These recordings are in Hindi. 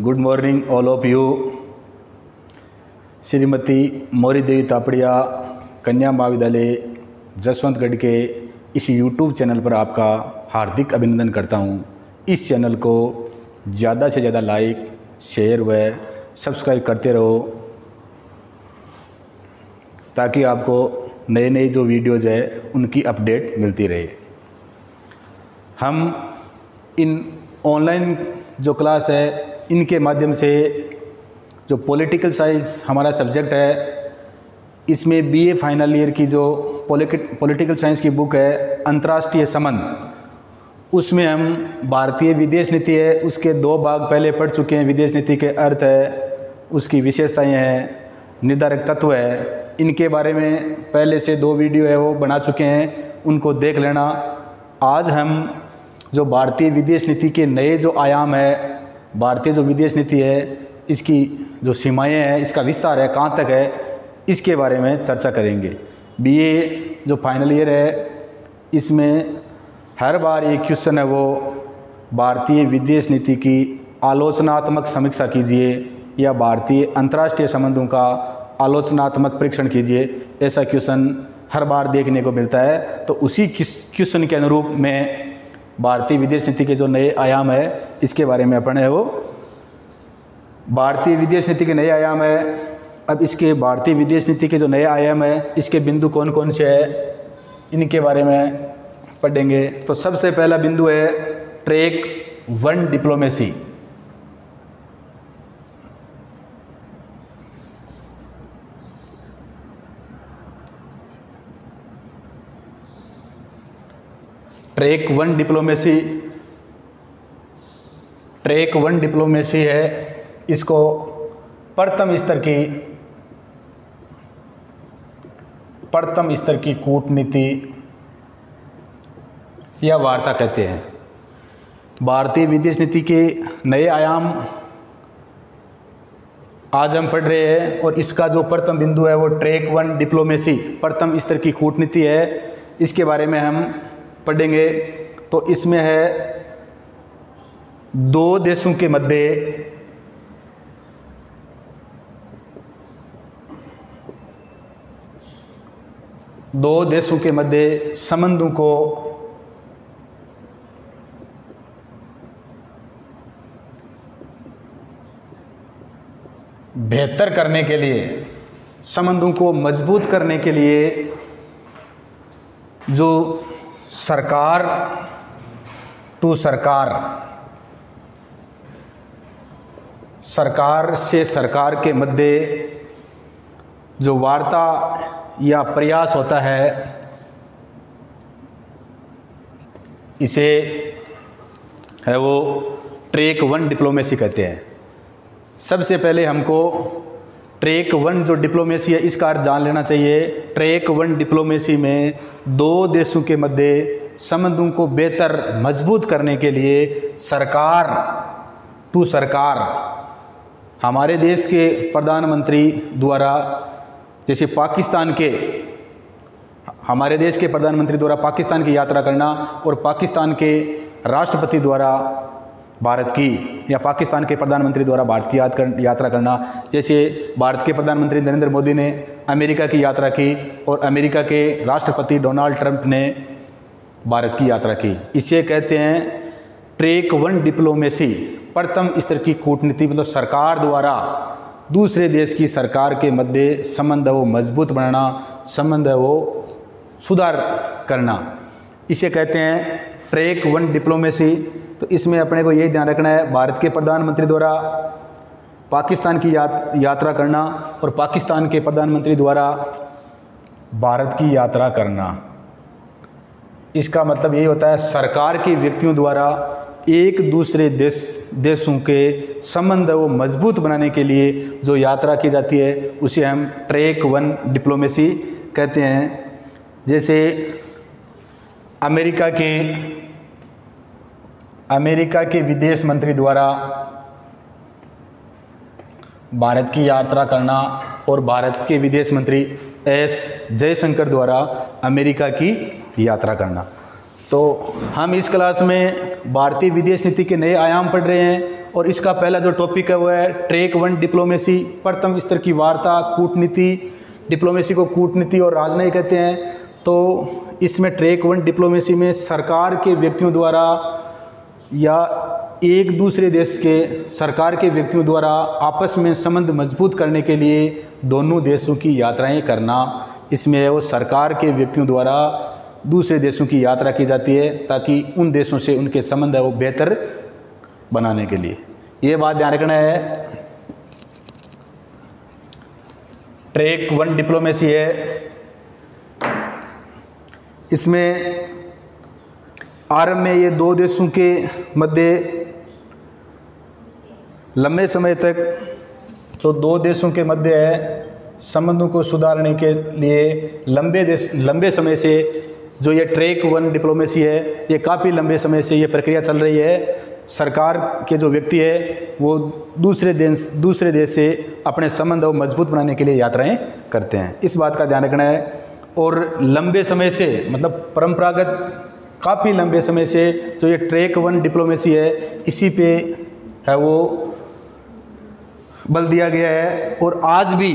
Good morning all of you Shrimati Mauri Devi Tapadia Kanya Mahavidyalaya Jaswantgarh के इस यूट्यूब चैनल पर आपका हार्दिक अभिनंदन करता हूँ। इस चैनल को ज़्यादा से ज़्यादा लाइक शेयर व सब्सक्राइब करते रहो, ताकि आपको नए नए जो वीडियोज़ है, उनकी अपडेट मिलती रहे हम इन ऑनलाइन जो क्लास है इनके माध्यम से जो पॉलिटिकल साइंस हमारा सब्जेक्ट है, इसमें बीए फाइनल ईयर की जो पॉलिटिकल साइंस की बुक है, अंतर्राष्ट्रीय संबंध, उसमें हम भारतीय विदेश नीति है, उसके दो भाग पहले पढ़ चुके हैं, विदेश नीति के अर्थ है, उसकी विशेषताएँ हैं, निर्धारक तत्व है, इनके बारे में पहले से दो वीडियो है, वो बना चुके हैं, उनको देख लेना। आज हम जो भारतीय विदेश नीति के नए जो आयाम है भारतीय जो विदेश नीति है, इसकी जो सीमाएँ हैं, इसका विस्तार है, कहाँ तक है, इसके बारे में चर्चा करेंगे। बीए जो फाइनल ईयर है, इसमें हर बार एक क्वेश्चन है वो, भारतीय विदेश नीति की आलोचनात्मक समीक्षा कीजिए या भारतीय अंतर्राष्ट्रीय संबंधों का आलोचनात्मक परीक्षण कीजिए। ऐसा क्वेश्चन हर बार देखने को मिलता है। तो उसी क्वेश्चन के अनुरूप में भारतीय विदेश नीति के जो नए आयाम है, इसके बारे में अपन है वो। भारतीय विदेश नीति के नए आयाम है, अब इसके भारतीय विदेश नीति के जो नए आयाम है, इसके बिंदु कौन कौन से है, इनके बारे में पढ़ेंगे। तो सबसे पहला बिंदु है track one diplomacy. Track one diplomacy, track one diplomacy है, इसको प्रथम स्तर की, प्रथम स्तर की कूटनीति या वार्ता कहते हैं। भारतीय विदेश नीति के नए आयाम आज हम पढ़ रहे हैं और इसका जो प्रथम बिंदु है वो ट्रैक वन डिप्लोमेसी, प्रथम स्तर की कूटनीति है। इसके बारे में हम पढ़ेंगे तो इसमें है दो देशों के मध्य दो देशों के मध्य संबंधों को बेहतर करने के लिए, संबंधों को मज़बूत करने के लिए जो सरकार टू सरकार। सरकार से सरकार के मध्य जो वार्ता या प्रयास होता है, इसे है वो ट्रेक वन डिप्लोमेसी कहते हैं। सबसे पहले हमको ट्रैक वन जो डिप्लोमेसी है, इसका अर्थ जान लेना चाहिए। ट्रैक वन डिप्लोमेसी में दो देशों के मध्य संबंधों को बेहतर मज़बूत करने के लिए सरकार टू सरकार, हमारे देश के प्रधानमंत्री द्वारा, जैसे पाकिस्तान के, हमारे देश के प्रधानमंत्री द्वारा पाकिस्तान की यात्रा करना और पाकिस्तान के राष्ट्रपति द्वारा भारत की या पाकिस्तान के प्रधानमंत्री द्वारा भारत की याद कर, यात्रा करना। जैसे भारत के प्रधानमंत्री नरेंद्र मोदी ने अमेरिका की यात्रा की और अमेरिका के राष्ट्रपति डोनाल्ड ट्रंप ने भारत की यात्रा की। इसे कहते हैं ट्रेक वन डिप्लोमेसी प्रथम स्तर की कूटनीति मतलब सरकार द्वारा दूसरे देश की सरकार के मध्य संबंध वो मज़बूत बनाना संबंध वो सुधार करना। इसे कहते हैं ट्रेक वन डिप्लोमेसी तो इसमें अपने को यही ध्यान रखना है भारत के प्रधानमंत्री द्वारा पाकिस्तान की या, यात्रा करना और पाकिस्तान के प्रधानमंत्री द्वारा भारत की यात्रा करना। इसका मतलब यही होता है सरकार के व्यक्तियों द्वारा एक दूसरे देश देशों के संबंध वो मज़बूत बनाने के लिए जो यात्रा की जाती है उसे हम ट्रैक वन डिप्लोमेसी कहते हैं। जैसे अमेरिका के अमेरिका के विदेश मंत्री द्वारा भारत की यात्रा करना और भारत के विदेश मंत्री एस जयशंकर द्वारा अमेरिका की यात्रा करना। तो हम इस क्लास में भारतीय विदेश नीति के नए आयाम पढ़ रहे हैं और इसका पहला जो टॉपिक है वो है ट्रेक वन डिप्लोमेसी प्रथम स्तर की वार्ता, कूटनीति डिप्लोमेसी को कूटनीति और राजनयिक कहते हैं। तो इसमें ट्रेक वन डिप्लोमेसी में सरकार के व्यक्तियों द्वारा या एक दूसरे देश के सरकार के व्यक्तियों द्वारा आपस में संबंध मज़बूत करने के लिए दोनों देशों की यात्राएँ करना। इसमें वो सरकार के व्यक्तियों द्वारा दूसरे देशों की यात्रा की जाती है ताकि उन देशों से उनके संबंध है वो बेहतर बनाने के लिए। ये बात ध्यान रखना है। ट्रेक वन डिप्लोमेसी है। इसमें आरंभ में ये दो देशों के मध्य लंबे समय तक जो दो देशों के मध्य है, संबंधों को सुधारने के लिए लंबे देश, लंबे समय से जो ये ट्रैक वन डिप्लोमेसी है, ये काफ़ी लंबे समय से ये प्रक्रिया चल रही है। सरकार के जो व्यक्ति है, वो दूसरे देश दूसरे देश से अपने संबंध को मज़बूत बनाने के लिए यात्राएँ करते हैं। इस बात का ध्यान रखना है और लंबे समय से मतलब परंपरागत काफ़ी लंबे समय से जो ये ट्रैक वन डिप्लोमेसी है, इसी पे है वो बल दिया गया है। और आज भी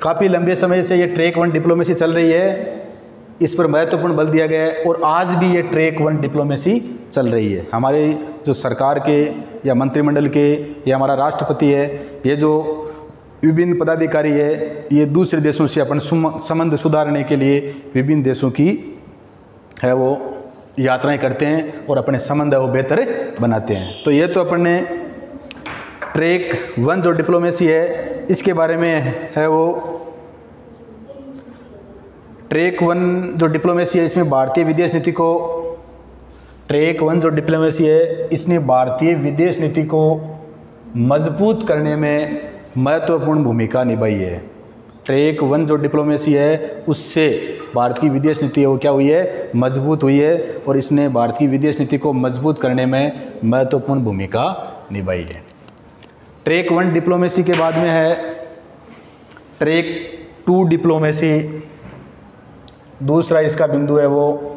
काफ़ी लंबे समय से ये ट्रैक वन डिप्लोमेसी चल रही है। इस पर महत्वपूर्ण बल दिया गया है और आज भी ये ट्रैक वन डिप्लोमेसी चल रही है। हमारे जो सरकार के या मंत्रिमंडल के या हमारा राष्ट्रपति है, ये जो विभिन्न पदाधिकारी है, ये दूसरे देशों से अपन संबंध सुधारने के लिए विभिन्न देशों की है वो यात्राएँ करते हैं और अपने संबंध है वो बेहतर बनाते हैं। तो ये तो अपन ने ट्रैक वन जो डिप्लोमेसी है, इसके बारे में है वो। ट्रैक वन जो डिप्लोमेसी है, इसमें भारतीय विदेश नीति को ट्रैक वन जो डिप्लोमेसी है, इसने भारतीय विदेश नीति को मज़बूत करने में महत्वपूर्ण भूमिका निभाई है। ट्रैक वन जो डिप्लोमेसी है, उससे भारत की विदेश नीति है वो क्या हुई है? मज़बूत हुई है और इसने भारत की विदेश नीति को मज़बूत करने में महत्वपूर्ण भूमिका निभाई है। ट्रैक वन डिप्लोमेसी के बाद में है, ट्रैक टू डिप्लोमेसी। दूसरा इसका बिंदु है वो,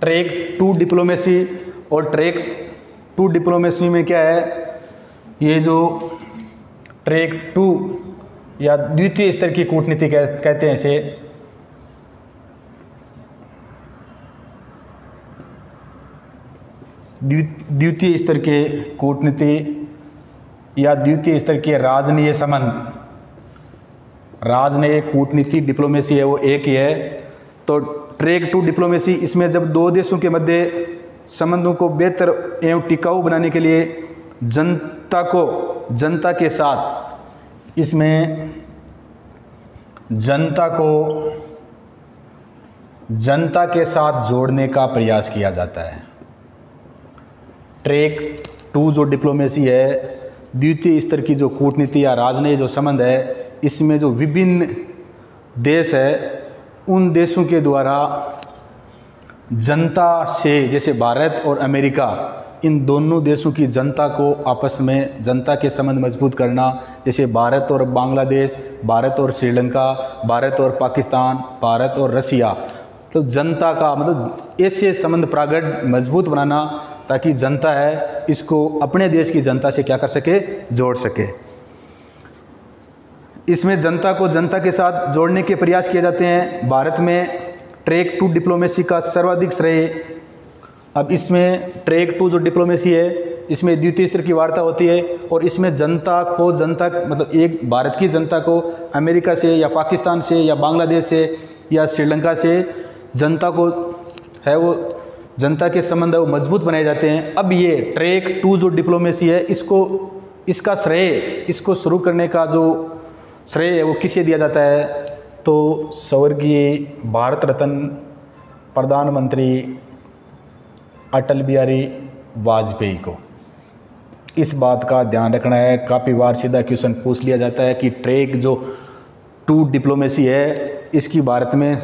ट्रैक टू डिप्लोमेसी। और ट्रैक टू डिप्लोमेसी में क्या है? ये जो ट्रैक टू या द्वितीय स्तर की कूटनीति कहते हैं इसे। द्वितीय स्तर के कूटनीति या द्वितीय स्तर के राजनीय संबंध राजनीय कूटनीति, डिप्लोमेसी है वो एक ही है। तो ट्रेक टू डिप्लोमेसी, इसमें जब दो देशों के मध्य संबंधों को बेहतर एवं टिकाऊ बनाने के लिए जनता को, जनता के साथ इसमें जनता को, जनता के साथ जोड़ने का प्रयास किया जाता है। ट्रैक टू जो डिप्लोमेसी है, द्वितीय स्तर की जो कूटनीति या राजनयिक जो संबंध है, इसमें जो विभिन्न देश है, उन देशों के द्वारा जनता से, जैसे भारत और अमेरिका, इन दोनों देशों की जनता को आपस में, जनता के संबंध मज़बूत करना, जैसे भारत और बांग्लादेश, भारत और श्रीलंका, भारत और पाकिस्तान, भारत और रसिया तो जनता का मतलब ऐसे संबंध प्रागट मज़बूत बनाना, ताकि जनता है, इसको अपने देश की जनता से क्या कर सके? जोड़ सके। इसमें जनता को जनता के साथ जोड़ने के प्रयास किए जाते हैं। भारत में ट्रैक टू डिप्लोमेसी का सर्वाधिक श्रेय। अब इसमें ट्रैक टू जो डिप्लोमेसी है, इसमें द्वितीय स्तर की वार्ता होती है और इसमें जनता को, जनता मतलब एक भारत की जनता को, अमेरिका से या पाकिस्तान से या बांग्लादेश से या श्रीलंका से जनता को है वो, जनता के संबंध है वो मज़बूत बनाए जाते हैं। अब ये ट्रैक टू जो डिप्लोमेसी है, इसको, इसका श्रेय, इसको शुरू करने का जो श्रेय है, वो किसे दिया जाता है? तो स्वर्गीय भारत रत्न प्रधानमंत्री अटल बिहारी वाजपेयी को। इस बात का ध्यान रखना है। काफ़ी बार सीधा क्वेश्चन पूछ लिया जाता है कि ट्रेक जो टू डिप्लोमेसी है, इसकी भारत में,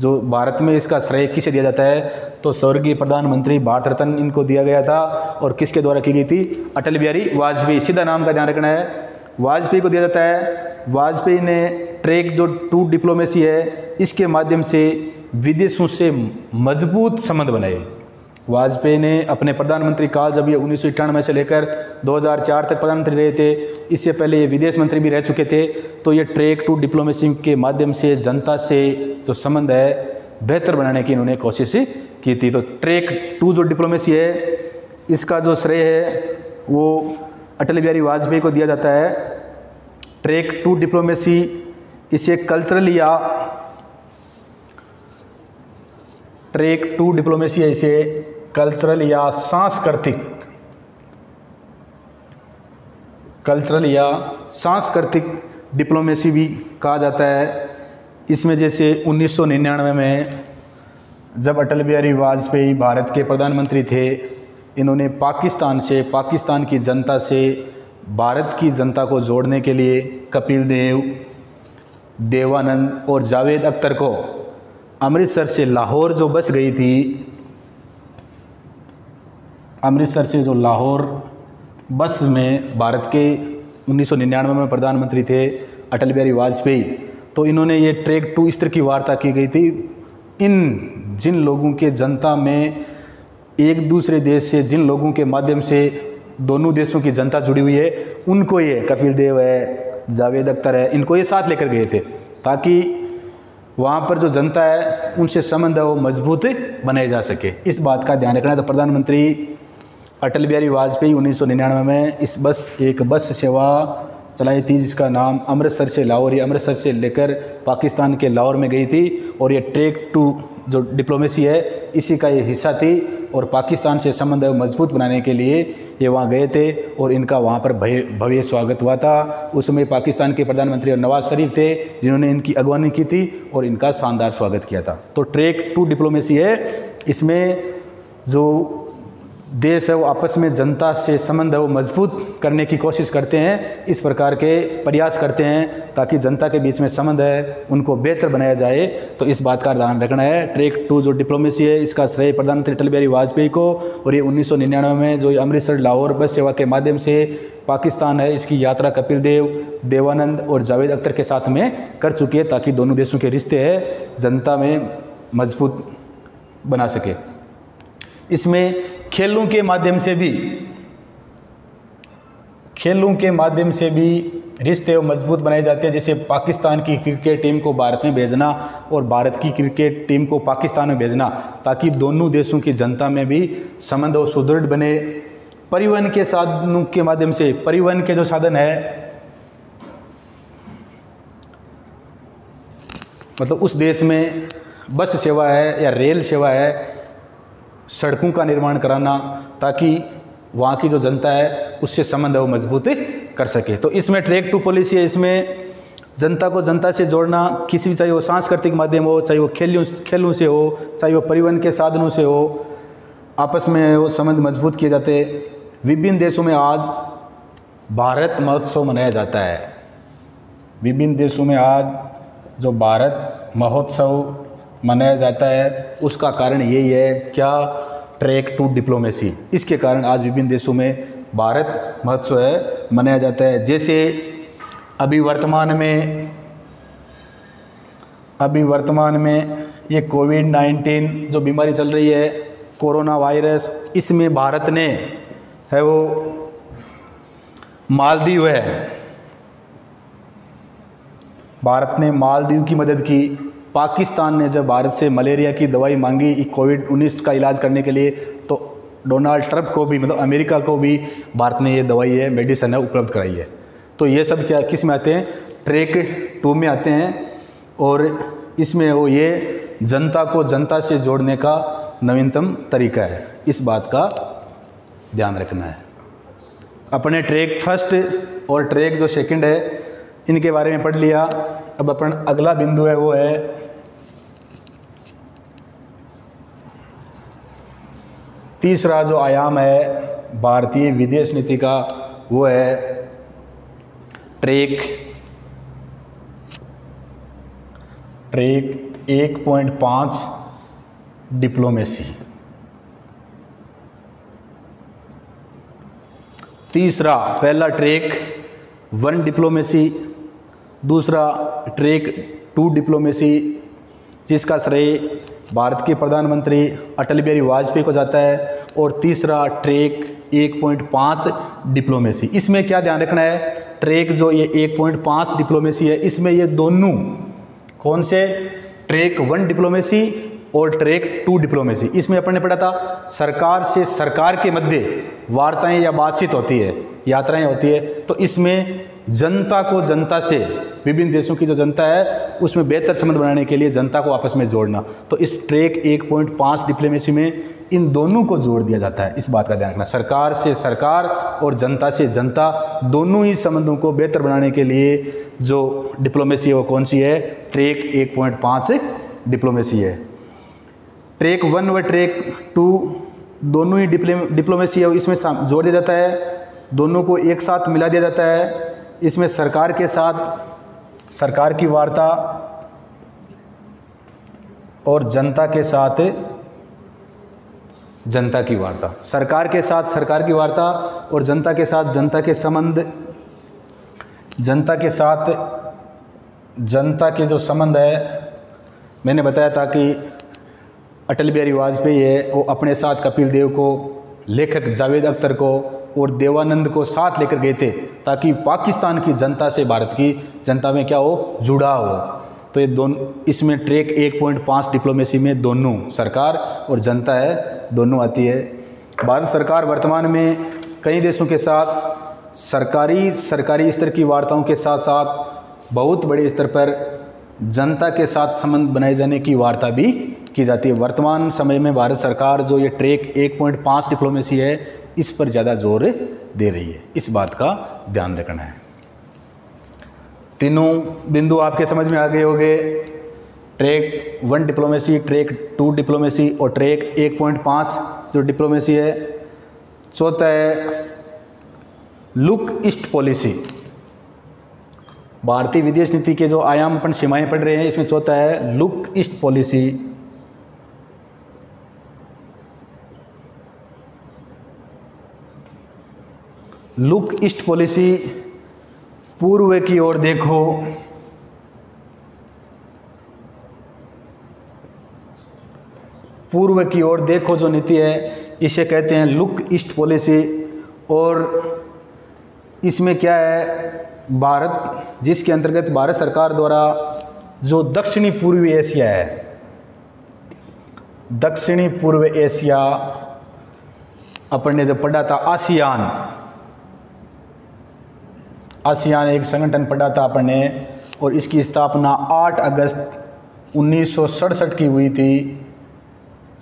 जो भारत में इसका श्रेय किसे दिया जाता है? तो स्वर्गीय प्रधानमंत्री भारत रत्न इनको दिया गया था और किसके द्वारा की गई थी? अटल बिहारी वाजपेयी। सीधा नाम का ध्यान रखना है। वाजपेयी को दिया जाता है। वाजपेयी ने ट्रैक जो टू डिप्लोमेसी है, इसके माध्यम से विदेशों से मज़बूत संबंध बनाए। वाजपेयी ने अपने प्रधानमंत्री काल जब ये उन्नीस सौ अट्ठानवे से लेकर 2004 तक प्रधानमंत्री रहे थे, इससे पहले ये विदेश मंत्री भी रह चुके थे तो ये ट्रैक टू डिप्लोमेसी के माध्यम से जनता से जो संबंध है, बेहतर बनाने की इन्होंने कोशिश की थी। तो ट्रैक टू जो डिप्लोमेसी है, इसका जो श्रेय है, वो अटल बिहारी वाजपेयी को दिया जाता है। ट्रैक टू डिप्लोमेसी इसे कल्चरल या ट्रैक टू डिप्लोमेसी है इसे कल्चरल या सांस्कृतिक कल्चरल या सांस्कृतिक डिप्लोमेसी भी कहा जाता है। इसमें जैसे 1999 में जब अटल बिहारी वाजपेयी भारत के प्रधानमंत्री थे, इन्होंने पाकिस्तान से, पाकिस्तान की जनता से, भारत की जनता को जोड़ने के लिए कपिल देव देवानंद और जावेद अख्तर को। अमृतसर से लाहौर जो बस गई थी, अमृतसर से जो लाहौर बस में भारत के 1999 में प्रधानमंत्री थे अटल बिहारी वाजपेयी तो इन्होंने ये ट्रैक टू इस तरह की वार्ता की गई थी। इन जिन लोगों के जनता में एक दूसरे देश से, जिन लोगों के माध्यम से दोनों देशों की जनता जुड़ी हुई है, उनको ये कपिल देव है। जावेद अख्तर है, इनको ये साथ लेकर गए थे, ताकि वहाँ पर जो जनता है, उनसे संबंध है वो मज़बूत बनाए जा सके। इस बात का ध्यान रखना तो प्रधानमंत्री अटल बिहारी वाजपेयी उन्नीस सौ निन्यानवे में इस बस, एक बस सेवा चलाई थी, जिसका नाम अमृतसर से लाहौर, या अमृतसर से लेकर पाकिस्तान के लाहौर में गई थी, और ये ट्रैक टू जो डिप्लोमेसी है, इसी का ये हिस्सा थी। और पाकिस्तान से संबंध मज़बूत बनाने के लिए ये वहाँ गए थे और इनका वहाँ पर भव्य स्वागत हुआ था। उस समय पाकिस्तान के प्रधानमंत्री और नवाज़ शरीफ थे, जिन्होंने इनकी अगवानी की थी और इनका शानदार स्वागत किया था। तो ट्रैक टू डिप्लोमेसी है। इसमें जो देश है वो आपस में जनता से संबंध है वो मज़बूत करने की कोशिश करते हैं, इस प्रकार के प्रयास करते हैं ताकि जनता के बीच में संबंध है, उनको बेहतर बनाया जाए। तो इस बात का ध्यान रखना है। ट्रेक टू जो डिप्लोमेसी है, इसका श्रेय प्रधानमंत्री अटल बिहारी वाजपेयी को और ये उन्नीस सौ निन्यानवे में जो अमृतसर लाहौर बस सेवा के माध्यम से पाकिस्तान है, इसकी यात्रा कपिल देव, देवानंद और जावेद अख्तर के साथ में कर चुकी है ताकि दोनों देशों के रिश्ते है, जनता में मज़बूत बना सके। इसमें खेलों के माध्यम से भी, खेलों के माध्यम से भी रिश्ते मज़बूत बनाए जाते हैं। जैसे पाकिस्तान की क्रिकेट टीम को भारत में भेजना और भारत की क्रिकेट टीम को पाकिस्तान में भेजना, ताकि दोनों देशों की जनता में भी संबंध और सुदृढ़ बने। परिवहन के साधनों के माध्यम से, परिवहन के जो साधन है मतलब उस देश में बस सेवा है या रेल सेवा है सड़कों का निर्माण कराना ताकि वहाँ की जो जनता है, उससे संबंध है, वो मज़बूत कर सके। तो इसमें ट्रैक टू पॉलिसी है इसमें जनता को जनता से जोड़ना, किसी भी चाहे वो सांस्कृतिक माध्यम हो, चाहे वो खेलों खेलों से हो, चाहे वो परिवहन के साधनों से हो, आपस में वो संबंध मज़बूत किए जाते। विभिन्न देशों में आज भारत महोत्सव मनाया जाता है। विभिन्न देशों में आज जो भारत महोत्सव मनाया जाता है। उसका कारण यही है, क्या ट्रैक टू डिप्लोमेसी इसके कारण आज विभिन्न देशों में भारत महोत्सव है, मनाया जाता है। जैसे अभी वर्तमान में, अभी वर्तमान में ये कोविड नाइन्टीन जो बीमारी चल रही है, कोरोना वायरस, इसमें भारत ने है वो मालदीव है। भारत ने मालदीव की मदद की। पाकिस्तान ने जब भारत से मलेरिया की दवाई मांगी कोविड उन्नीस का इलाज करने के लिए तो डोनाल्ड ट्रंप को भी मतलब अमेरिका को भी भारत ने ये दवाई है मेडिसन है, उपलब्ध कराई है। तो ये सब क्या, किसमें आते हैं? ट्रेक टू में आते हैं और इसमें वो ये जनता को जनता से जोड़ने का नवीनतम तरीका है। इस बात का ध्यान रखना है। अपने ट्रैक फ़र्स्ट और ट्रैक जो सेकंड है, इनके बारे में पढ़ लिया। अब अपन अगला बिंदु है, वो है तीसरा जो आयाम है भारतीय विदेश नीति का, वो है ट्रेक। ट्रेक एक पॉइंट पाँच डिप्लोमेसी। तीसरा, पहला ट्रेक, वन डिप्लोमेसी। दूसरा ट्रेक टू डिप्लोमेसी, जिसका श्रेय भारत के प्रधानमंत्री अटल बिहारी वाजपेयी को जाता है, और तीसरा ट्रैक 1.5 डिप्लोमेसी। इसमें क्या ध्यान रखना है? ट्रैक जो ये 1.5 डिप्लोमेसी है, इसमें ये दोनों कौन से? ट्रैक वन डिप्लोमेसी और ट्रैक टू डिप्लोमेसी। इसमें अपन ने पढ़ा था, सरकार से सरकार के मध्य वार्ताएँ या बातचीत होती है, यात्राएँ होती है तो इसमें जनता को जनता से, विभिन्न देशों की जो जनता है, उसमें बेहतर संबंध बनाने के लिए जनता को आपस में जोड़ना। तो इस ट्रैक 1.5 डिप्लोमेसी में इन दोनों को जोड़ दिया जाता है, इस बात का ध्यान रखना। सरकार से सरकार और जनता से जनता, दोनों ही संबंधों को बेहतर बनाने के लिए जो डिप्लोमेसी है वो कौन सी है? ट्रैक 1.5 डिप्लोमेसी है। ट्रैक वन व ट्रैक टू दोनों ही डिप्लोमेसी है, इसमें जोड़ दिया जाता है। दोनों को एक साथ मिला दिया जाता है। इसमें सरकार के साथ सरकार की वार्ता और जनता के साथ जनता की वार्ता। सरकार के साथ सरकार की वार्ता और जनता के साथ जनता के संबंध, जनता के साथ जनता के जो संबंध है, मैंने बताया था कि अटल बिहारी वाजपेयी है, वो अपने साथ कपिल देव को, लेखक जावेद अख्तर को और देवानंद को साथ लेकर गए थे ताकि पाकिस्तान की जनता से भारत की जनता में क्या हो? जुड़ा हो। तो ये दोनों, इसमें ट्रैक 1.5 डिप्लोमेसी में दोनों सरकार और जनता है, दोनों आती है। भारत सरकार वर्तमान में कई देशों के साथ सरकारी सरकारी स्तर की वार्ताओं के साथ साथ बहुत बड़े स्तर पर जनता के साथ संबंध बनाए जाने की वार्ता भी की जाती है। वर्तमान समय में भारत सरकार जो ये ट्रैक 1.5 डिप्लोमेसी है इस पर ज़्यादा ज़ोर दे रही है। इस बात का ध्यान रखना है। तीनों बिंदु आपके समझ में आ गए होंगे। Track one diplomacy, track two diplomacy और ट्रैक एक पॉइंट पाँच जो डिप्लोमेसी है। चौथा है, लुक ईस्ट पॉलिसी। भारतीय विदेश नीति के जो आयाम अपन सीमाएँ पढ़ रहे हैं, इसमें चौथा है, look east policy. Look east policy पूर्व की ओर देखो। पूर्व की ओर देखो जो नीति है, इसे कहते हैं लुक ईस्ट पॉलिसी। और इसमें क्या है, भारत, जिसके अंतर्गत भारत सरकार द्वारा जो दक्षिणी पूर्वी एशिया है, दक्षिणी पूर्व एशिया, अपन ने जो पढ़ा था आसियान। आसियान एक संगठन पढ़ा था अपन, और इसकी स्थापना 8 अगस्त उन्नीस सौ सड़सठ की हुई थी,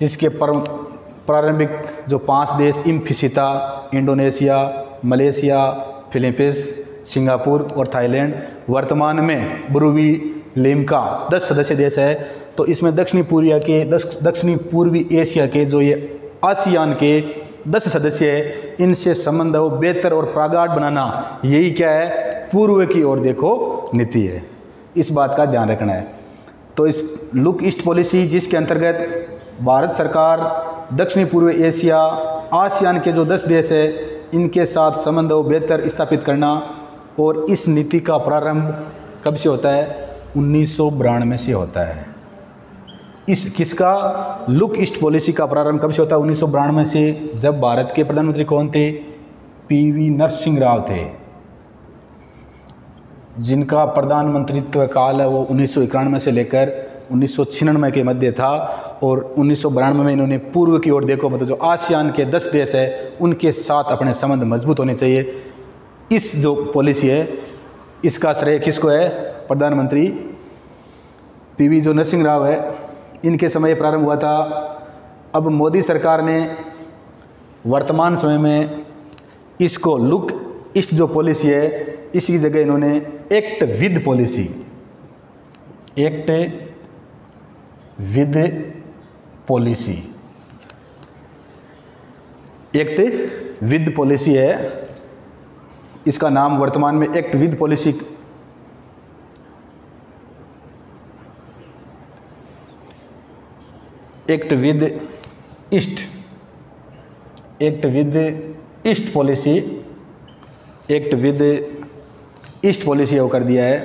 जिसके प्रारंभिक जो पाँच देश, इम्फिसिता, इंडोनेशिया, मलेशिया, फिलीपींस, सिंगापुर और थाईलैंड, वर्तमान में बुरुवी लिमका दस सदस्य देश है तो इसमें दक्षिणी पूर्विया के दक्षिणी पूर्वी एशिया के, जो ये आसियान के दस सदस्य है इनसे संबंध हो, बेहतर और प्रागाढ़ बनाना, यही क्या है? पूर्व की ओर देखो, नीति है। इस बात का ध्यान रखना है। तो इस लुक ईस्ट पॉलिसी जिसके अंतर्गत भारत सरकार दक्षिणी पूर्व एशिया, आसियान के जो दस देश है, इनके साथ संबंध हो, बेहतर स्थापित करना और इस नीति का प्रारंभ कब से होता है? उन्नीस से होता है। इस किसका? लुक ईस्ट पॉलिसी का प्रारंभ कब से होता है? उन्नीस से जब भारत के प्रधानमंत्री कौन थे? पीवी नरसिंह राव थे। जिनका प्रधानमंत्रित्व काल है वो उन्नीस सौ इक्यानवे से लेकर उन्नीस सौ छियानवे के मध्य था और उन्नीस में इन्होंने पूर्व की ओर देखो मतलब जो आसियान के दस देश है, उनके साथ अपने संबंध मज़बूत होने चाहिए। इस जो पॉलिसी है, इसका श्रेय किसको है? प्रधानमंत्री पीवी जो नरसिंह राव है। इनके समय प्रारंभ हुआ था। अब मोदी सरकार ने वर्तमान समय में इसको लुक ईस्ट जो पॉलिसी है इसकी जगह इन्होंने act with policy, act with policy, act with policy है। इसका नाम वर्तमान में act with policy act with east, act with east policy, act with east policy वो कर दिया है।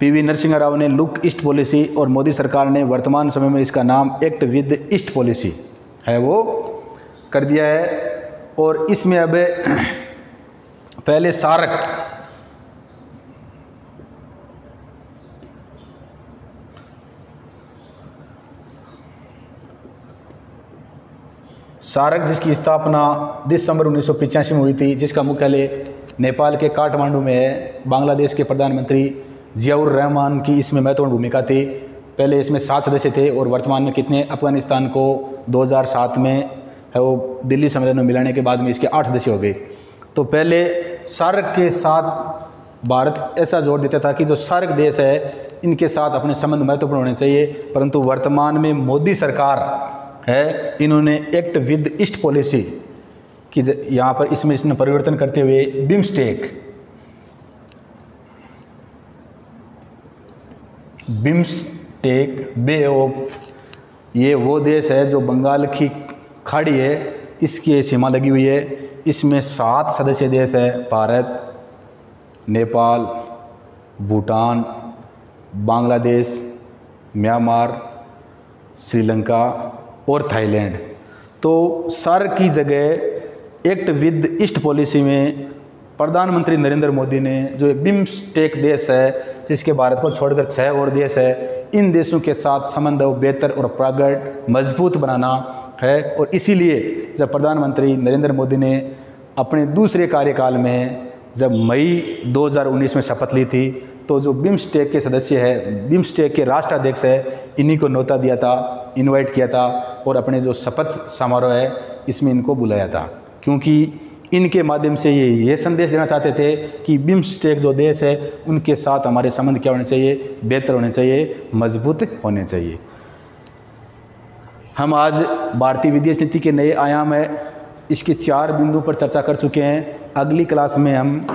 पीवी नरसिंह राव ने लुक ईस्ट पॉलिसी और मोदी सरकार ने वर्तमान समय में इसका नाम एक्ट विद ईस्ट पॉलिसी है वो कर दिया है। और इसमें अब पहले सारक सारक जिसकी स्थापना दिसंबर उन्नीस में हुई थी, जिसका मुख्यालय नेपाल के काठमांडू में है। बांग्लादेश के प्रधानमंत्री जियाउर रहमान की इसमें महत्वपूर्ण भूमिका थी। पहले इसमें सात सदस्य थे और वर्तमान में कितने? अफ़गानिस्तान को 2007 में है वो दिल्ली सम्मेलन में मिलाने के बाद में इसके आठ सदस्य हो गए। तो पहले सार्क के साथ भारत ऐसा ज़ोर देता था कि जो सार्क देश है, इनके साथ अपने संबंध महत्वपूर्ण होने चाहिए। परंतु वर्तमान में मोदी सरकार है, इन्होंने एक्ट विद ईस्ट पॉलिसी कि यहाँ पर इसमें इसने परिवर्तन करते हुए बिम्स्टेक बिम्स्टेक बे ऑफ़ ये वो देश है जो बंगाल की खाड़ी है, इसकी सीमा लगी हुई है। इसमें सात सदस्य देश है, भारत, नेपाल, भूटान, बांग्लादेश, म्यांमार, श्रीलंका और थाईलैंड। तो सर की जगह एक्ट विद ईस्ट पॉलिसी में प्रधानमंत्री नरेंद्र मोदी ने जो बिम्स्टेक देश है, जिसके भारत को छोड़कर छः और देश है, इन देशों के साथ संबंध बेहतर और प्रगट, मज़बूत बनाना है और इसीलिए जब प्रधानमंत्री नरेंद्र मोदी ने अपने दूसरे कार्यकाल में जब मई 2019 में शपथ ली थी तो जो बिम्स्टेक के सदस्य है बिम्स्टेक के राष्ट्राध्यक्ष है, इन्हीं को न्योता दिया था इनवाइट किया था और अपने जो शपथ समारोह है, इसमें इनको बुलाया था। क्योंकि इनके माध्यम से ये ये संदेश देना चाहते थे कि बिम्स्टेक जो देश है, उनके साथ हमारे संबंध क्या होने चाहिए, बेहतर होने चाहिए, मज़बूत होने चाहिए। हम आज भारतीय विदेश नीति के नए आयाम है, इसके चार बिंदु पर चर्चा कर चुके हैं। अगली क्लास में हम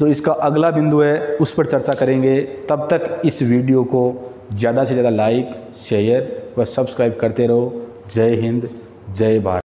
जो इसका अगला बिंदु है, उस पर चर्चा करेंगे। तब तक इस वीडियो को ज़्यादा से ज़्यादा लाइक, शेयर व सब्सक्राइब करते रहो। जय हिंद, जय भारत।